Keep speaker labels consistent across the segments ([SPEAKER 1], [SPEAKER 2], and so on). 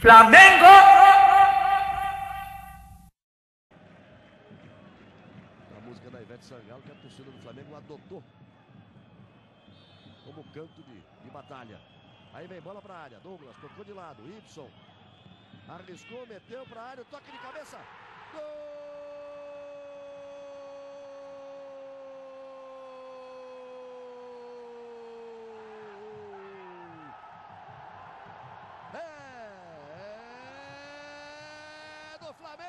[SPEAKER 1] Flamengo!
[SPEAKER 2] A música da Ivete Sangalo que a torcida do Flamengo adotou como canto de, de batalha. Aí vem bola para a área. Douglas tocou de lado. Y arriscou, meteu para a área. Toque de cabeça. Gol! Do Flamengo!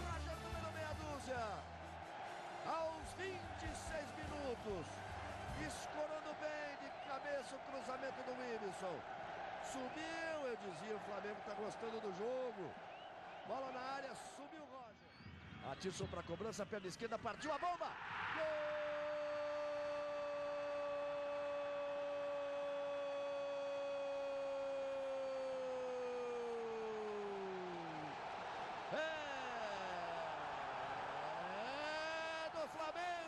[SPEAKER 2] Roger número meia dúzia. Aos 26 minutos. Escorando bem de cabeça o cruzamento do Wilson. Subiu, eu dizia, o Flamengo está gostando do jogo. Bola na área, subiu o Roger. Atirson para cobrança, perna esquerda, partiu a bomba. Gol! É do Flamengo!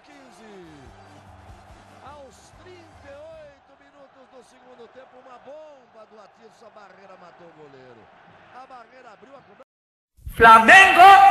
[SPEAKER 2] Número 15. Aos 38 minutos do segundo tempo, uma bomba do Atirson, a barreira matou o goleiro. A barreira abriu a cobrança.
[SPEAKER 1] Flamengo!